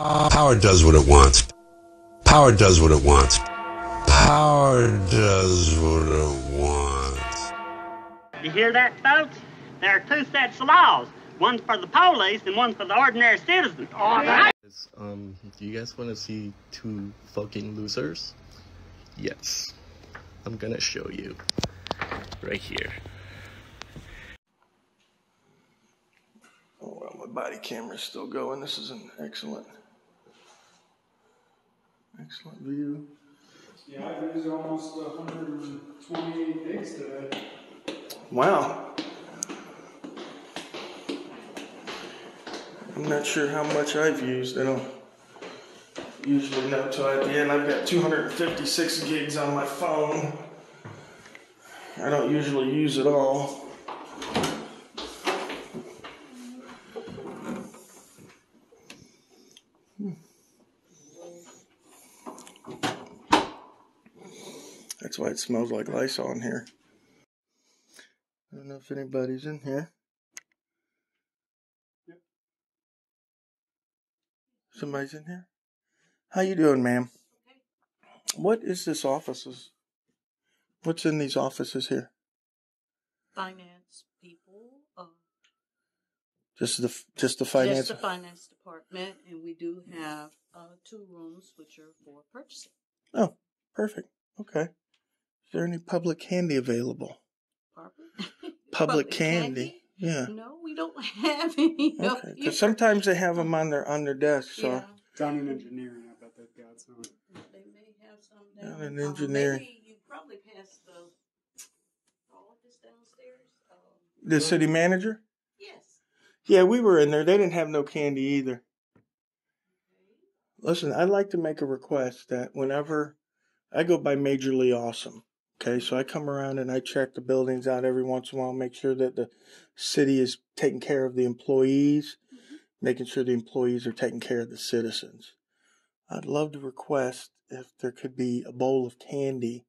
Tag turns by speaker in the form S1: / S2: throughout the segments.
S1: Power does what it wants. Power does what it wants. Power does what it wants.
S2: You hear that, folks? There are two sets of laws. One for the police and one for the ordinary citizen. All right.
S3: Um, do you guys want to see two fucking losers? Yes. I'm gonna show you. Right here.
S4: Oh, well, my body camera's still going. This is an excellent, excellent view.
S5: Yeah, I used almost 128 gigs today.
S4: Wow. I'm not sure how much I've used. I don't usually know till at the end. I've got 256 gigs on my phone. I don't usually use it all. That's why it smells like Lysol in here. I don't know if anybody's in here. Somebody's in here. How you doing, ma'am? What is this offices? What's in these offices here?
S6: finance people, uh,
S4: Just the just the finance.
S6: just the finance department, and we do have uh, two rooms which are for purchasing.
S4: Oh, perfect. Okay. Is there any public candy available?
S6: Pardon?
S4: Public, candy. Yeah.
S6: No, we don't have any.
S4: Okay. Because sometimes they have them on their on their desk. So
S6: yeah,
S5: Down in engineering, I bet they've got some.
S6: they may have some
S4: Down
S6: down.
S4: in
S6: uh,
S4: engineering.
S6: maybe you probably passed the office downstairs. Uh,
S4: the city manager.
S6: yes.
S4: Yeah, we were in there. They didn't have no candy either. Listen, I'd like to make a request that whenever I go by Major Lee Awesome, okay, so I come around and I check the buildings out every once in a while, make sure that the city is taking care of the employees, mm-hmm. making sure the employees are taking care of the citizens. I'd love to request if there could be a bowl of candy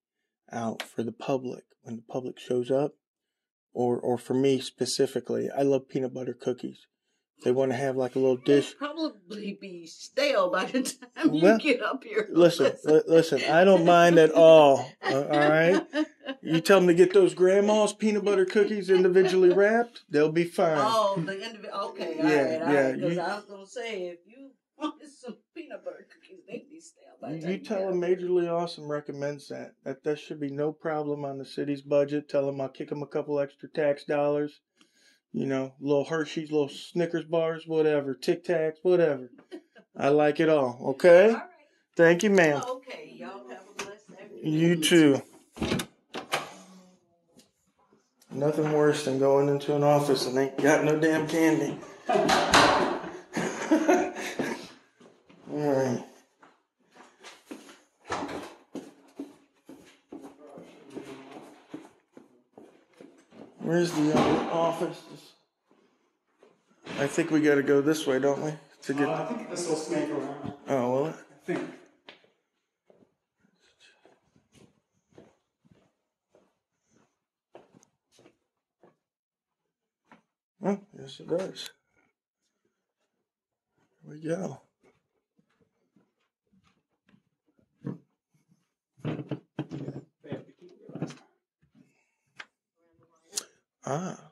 S4: out for the public when the public shows up, or or for me specifically. I love peanut butter cookies. They want to have like a little dish.
S6: Probably be stale by the time you
S4: Well,
S6: get up here.
S4: Listen, li- listen. I don't mind at all. uh, all right. You tell them to get those grandma's peanut butter cookies individually wrapped. They'll be fine.
S6: Oh, the individual. Okay, all
S4: Yeah,
S6: right, all
S4: yeah,
S6: right.
S4: You-
S6: I was gonna say if you wanted some peanut butter cookies, they'd be stale by the
S4: You,
S6: time
S4: you tell them.
S6: Major
S4: Lee Awesome recommends that. That that should be no problem on the city's budget. Tell them I'll kick them a couple extra tax dollars. You know, little Hershey's, little Snickers bars, whatever, Tic Tacs, whatever. I like it all. Okay.
S6: All right.
S4: Thank you, ma'am.
S6: Oh, okay, y'all have a blessed afternoon.
S4: You too. Nothing worse than going into an office and ain't got no damn candy. Where's the other office? I think we gotta go this way, don't we? To get.
S5: Uh, I think this will snake around.
S4: Oh, will it?
S5: I think.
S4: Oh, yes, it does. Here we go.
S5: They have to keep it last time.
S4: Ah.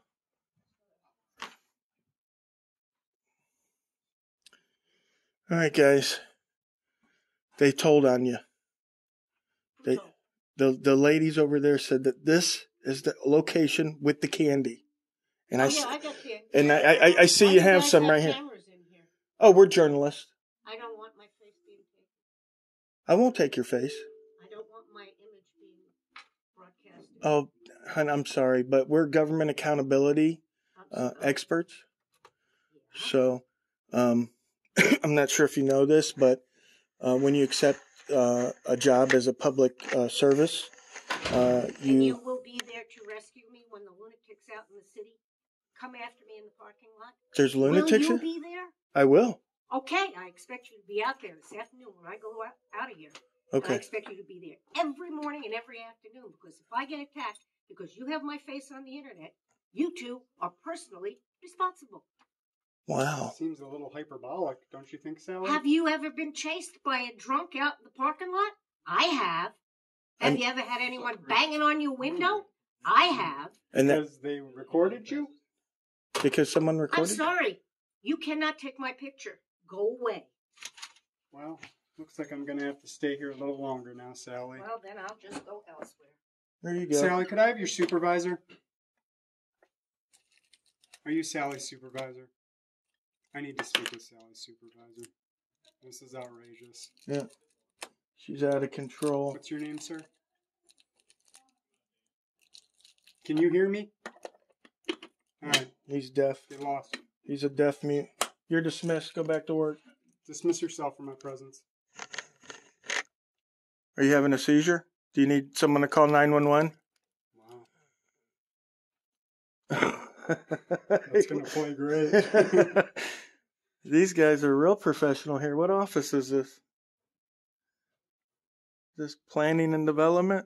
S4: All right, guys. They told on you. They, the the ladies over there said that this is the location with the candy, and I
S6: Oh,
S4: s-
S6: yeah, I got the.
S4: and I I, I see
S6: Why
S4: you have some right here.
S6: Here.
S4: Oh, we're journalists.
S6: I don't want my face being taken.
S4: I won't take your face.
S6: I don't want my image being broadcasted.
S4: Oh, hon, I'm sorry, but we're government accountability uh, experts. So, um, I'm not sure if you know this, but uh, when you accept uh, a job as a public uh, service, uh,
S7: And you
S4: you
S7: will be there to rescue me when the lunatics out in the city come after me in the parking lot?
S4: there's lunatics.
S7: Will you be there?
S4: I will.
S7: Okay, I expect you to be out there this afternoon when I go out, out of here.
S4: Okay.
S7: I expect you to be there every morning and every afternoon because if I get attacked because you have my face on the internet, you two are personally responsible.
S4: Wow.
S5: Seems a little hyperbolic, don't you think, Sally?
S7: Have you ever been chased by a drunk out in the parking lot? I have. Have
S4: And-
S7: you ever had anyone banging on your window? I have.
S4: And that
S5: Because they recorded you?
S4: because someone recorded.
S7: I'm
S4: recorded.
S7: sorry. You cannot take my picture. Go away.
S5: Well, looks like I'm gonna have to stay here a little longer now, Sally.
S7: Well, then I'll just go elsewhere.
S4: There you go.
S5: Sally, could I have your supervisor? Are you Sally's supervisor? I need to speak with Sally's supervisor. This is outrageous.
S4: Yeah. She's out of control.
S5: What's your name, sir? Can you hear me? Alright,
S4: He's deaf.
S5: get lost.
S4: He's a deaf mute. You're dismissed. Go back to work.
S5: Dismiss yourself from my presence.
S4: Are you having a seizure? Do you need someone to call 911?
S5: Wow. That's gonna play great.
S4: These guys are real professional here. What office is this? This planning and development?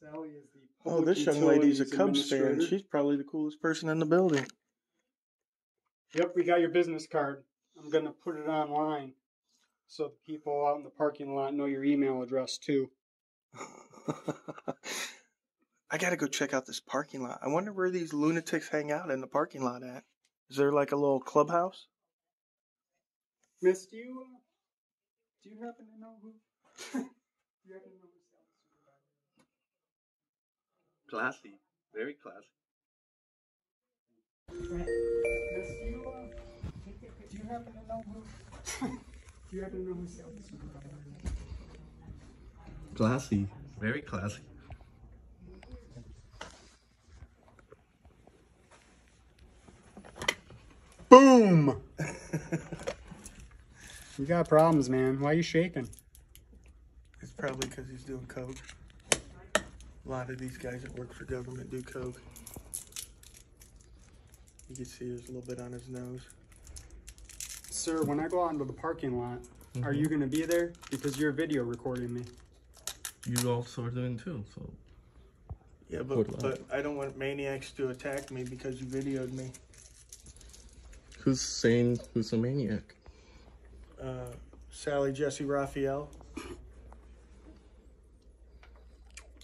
S5: Sally is the
S4: Oh, this young lady's a Cubs fan. She's probably the coolest person in the building.
S5: Yep, we got your business card. I'm gonna put it online so the people out in the parking lot know your email address too.
S4: I gotta go check out this parking lot. I wonder where these lunatics hang out in the parking lot at. Is there like a little clubhouse?
S5: Miss, do you uh, do you happen to know who? do you happen to know who Sally's supervisor
S3: Classy. Very classy.
S5: is? Miss, do you uh, do you happen to know who? do you happen to know who Sally's supervisor is?
S3: Classy. Very classy.
S5: Boom! you got problems, man. Why are you shaking?
S4: It's probably because he's doing coke. A lot of these guys that work for government do coke. You can see there's a little bit on his nose.
S5: Sir, when I go out into the parking lot, are mm-hmm. you gonna be there? Because you're video recording me.
S3: You also are doing too, so.
S4: Yeah, but but I don't want maniacs to attack me because you videoed me.
S3: Who's saying who's a maniac?
S4: Uh, Sally Jessy Raphael.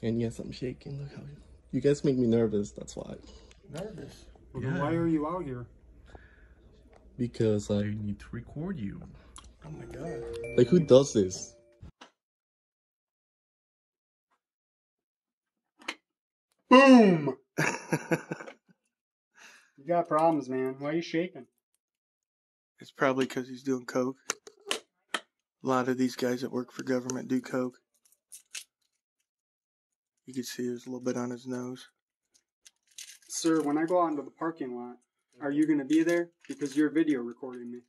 S3: And yes, I'm shaking. Look how you guys make me nervous. That's why.
S4: Nervous.
S5: Well, then
S3: Yeah.
S5: why are you out here?
S3: Because I need to record you.
S4: Oh my god.
S3: Like, who does this?
S5: Boom! You got problems, man. Why are you shaking?
S4: It's probably because he's doing coke. A lot of these guys that work for government do coke. You can see there's a little bit on his nose.
S5: Sir, when I go out into the parking lot, are you gonna be there? Because you're video recording me.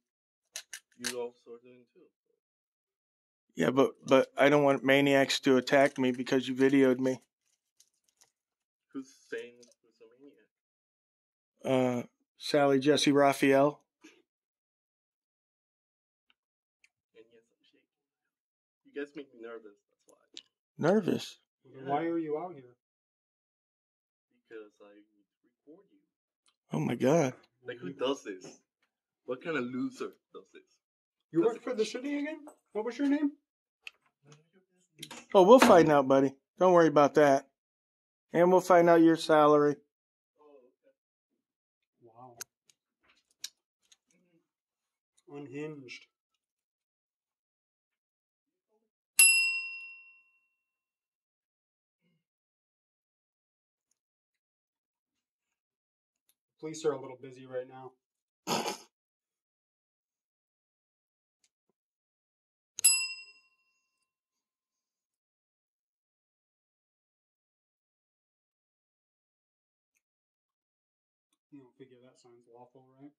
S3: You also are doing too.
S4: Yeah, but but I don't want maniacs to attack me because you videoed me.
S3: Who's saying who's a maniac?
S4: Uh, Sally Jessy Raphael.
S3: And yes, I'm shaking. You guys make me nervous. That's why.
S4: Nervous.
S5: Well, then Why are you out here?
S3: Because I record you.
S4: Oh my god.
S3: Like, who does this? What kind of loser does this?
S5: You work for the city again? What was your name?
S4: Oh, we'll find out, buddy. Don't worry about that. And we'll find out your salary.
S5: Wow. Unhinged. Police are a little busy right now. You don't figure that sounds lawful, right?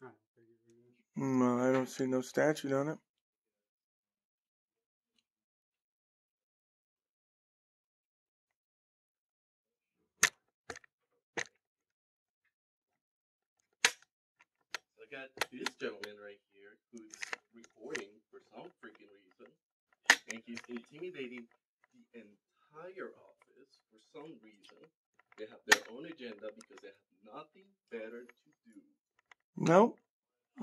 S5: I don't figure it is.
S4: Mm, no, I don't see no statute on it.
S3: I got this gentleman right here who's recording for some freaking reason, and he's intimidating the entire office for some reason. They have their own agenda because they have nothing better to do.
S4: Nope.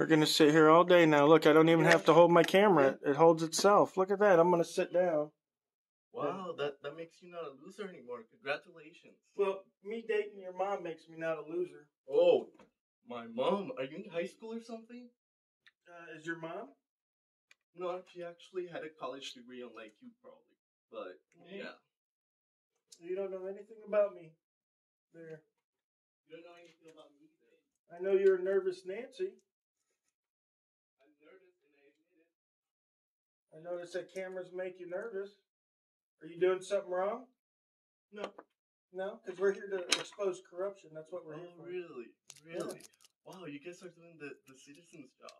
S4: We're gonna sit here all day now. Look, I don't even have to hold my camera. It holds itself. Look at that. I'm gonna sit down.
S3: Wow, that, that makes you not a loser anymore. Congratulations.
S4: Well, me dating your mom makes me not a loser.
S3: Oh, my mom. Are you in high school or something?
S4: Uh, is your mom?
S3: No, she actually had a college degree unlike you, probably. But
S4: Mhm.
S3: yeah,
S4: You don't know anything about me. There.
S3: you don't know anything about me. Then.
S4: I know you're a nervous Nancy.
S3: I'm nervous and I admit it.
S4: I notice that cameras make you nervous. Are you doing something wrong?
S3: No.
S4: No, because we're here to expose corruption. That's what we're here
S3: Oh,
S4: for.
S3: really? Really? Wow, you guys are doing the, the citizen's job.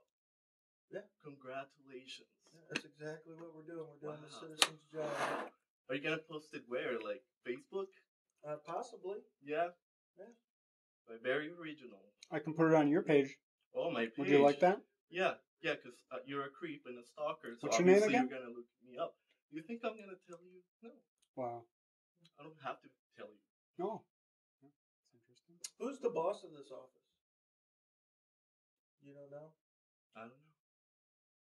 S4: Yeah.
S3: Congratulations.
S4: Yeah, That's exactly what we're doing. We're doing the citizen's job.
S3: Are you gonna post it where? Like Facebook?
S4: Uh, possibly.
S3: Yeah.
S4: Yeah.
S3: But very original.
S5: I can put it on your page.
S3: Oh, my page.
S5: Would you like that?
S3: Yeah, yeah, because uh, you're a creep and a stalker, so
S5: What's your name
S3: obviously
S5: again?
S3: you're gonna look me up. You think I'm gonna tell you? No,
S5: Wow.
S3: I don't have to tell you.
S5: No. That's interesting.
S4: Who's the boss of this office? You don't know?
S3: I don't know.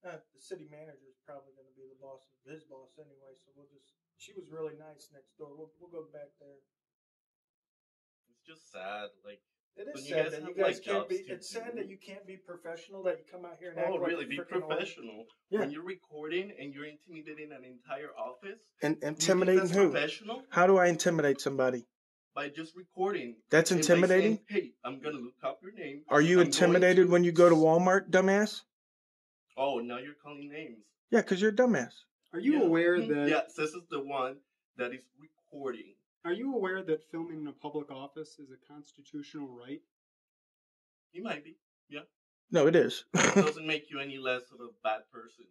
S4: Uh, the city manager is probably going to be the boss of his boss anyway, so we'll just. She was really nice next door. We'll, we'll go back there.
S3: It's just sad. Like,
S4: It
S3: When
S4: is sad that you guys can't be. It's sad that you can't be professional. That you come out here and act
S3: oh,
S4: like
S3: really?
S4: a
S3: Be
S4: frickin' old-
S3: professional.
S4: Yeah.
S3: When you're recording and you're intimidating an entire office,
S4: And intimidating who?
S3: Professional
S4: How do I intimidate somebody?
S3: by just recording.
S4: That's
S3: and
S4: intimidating.
S3: saying, hey, I'm gonna look up your name.
S4: Are you
S3: I'm
S4: intimidated
S3: to-
S4: when you go to Walmart, dumbass?
S3: Oh, now you're calling names.
S4: Yeah, because you're a dumbass.
S5: Are you
S3: Yeah.
S5: aware
S3: Mhm.
S5: that
S3: Yes, this is the one that is recording.
S5: Are you aware that filming in a public office is a constitutional right?
S3: You might be. Yeah.
S4: No, it is.
S3: It doesn't make you any less of a bad person.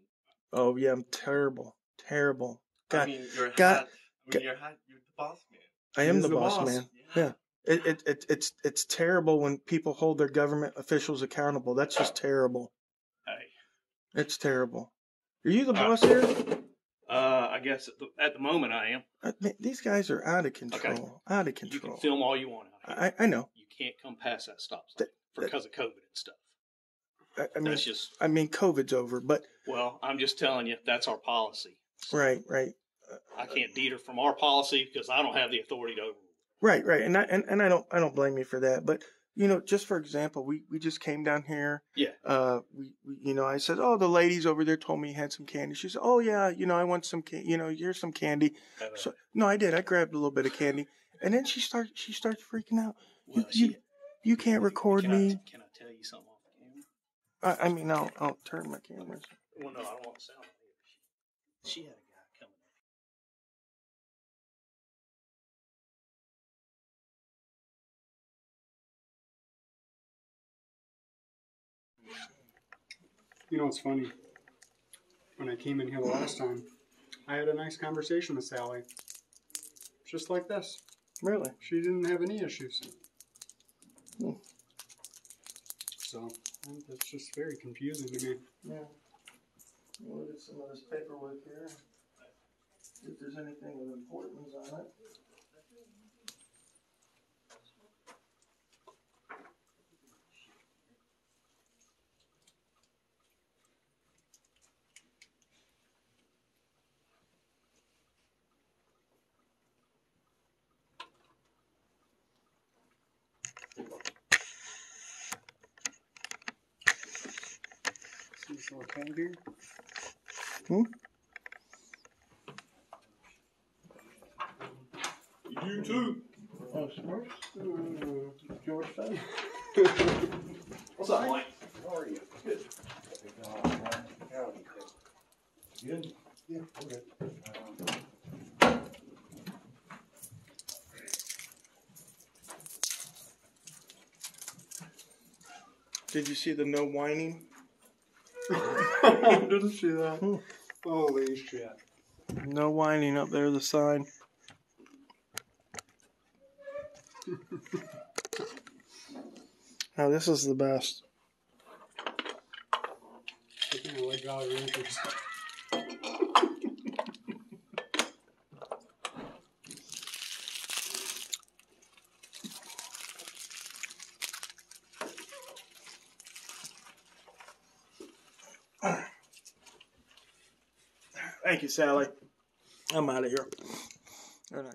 S4: oh yeah, I'm terrible, terrible.
S3: I mean, your
S4: God-
S3: hat. I mean, your hat. You're the boss man.
S4: I am the,
S5: the
S4: boss,
S5: boss.
S4: man. Yeah. It, it, it, it's it's terrible when people hold their government officials accountable. That's just terrible.
S8: Hey,
S4: It's terrible. Are you the
S8: Uh,
S4: boss here?
S8: Uh, I guess at the, at the moment I am.
S4: Uh, man, these guys are out of control. Out of control.
S8: You can film all you want out here.
S4: I, I know.
S8: you can't come past that stop sign
S4: That-
S8: for
S4: that-
S8: because of COVID and stuff.
S4: I, I mean,
S8: That's just
S4: I mean, COVID's over, but
S8: well, I'm just telling you that's our policy.
S4: right, right,
S8: I can't deter from our policy because I don't have the authority to overrule.
S4: right, right. And I and, and I don't I don't blame you for that. But you know, just for example, we we just came down here.
S8: Yeah.
S4: Uh, we, we you know, I said, oh, the ladies over there told me you had some candy. She said, oh yeah, you know, I want some, ca- you know, here's some candy. So no, I did. I grabbed a little bit of candy, and then she starts she starts freaking out.
S8: well,
S4: you-
S8: she-
S4: You can't record
S8: can I,
S4: me.
S8: can I tell you something off camera?
S4: I, I mean, I'll I'll turn my cameras.
S8: Well, no, I don't want to sound. She, she had
S5: You know, it's funny. When I came in here the last time, I had a nice conversation with Sally. Just like this.
S4: Really?
S5: She didn't have any issues.
S4: Hmm.
S5: So, that's just very confusing to me.
S4: Yeah. Look at some of this paperwork here. If there's anything of importance on it.
S5: See this little tag here?
S8: You too.
S4: Oh, smart. Uh, George Fenn.
S8: What's up, Mike?
S4: How are you? Good. Good? Yeah, we're good. Did you see the no whining?
S5: Didn't see that. Holy shit.
S4: No whining up there, the sign. Now this is the best.
S5: I think I like Jolly Ranchers.
S4: Thank you, Sally. I'm out of here. Good night.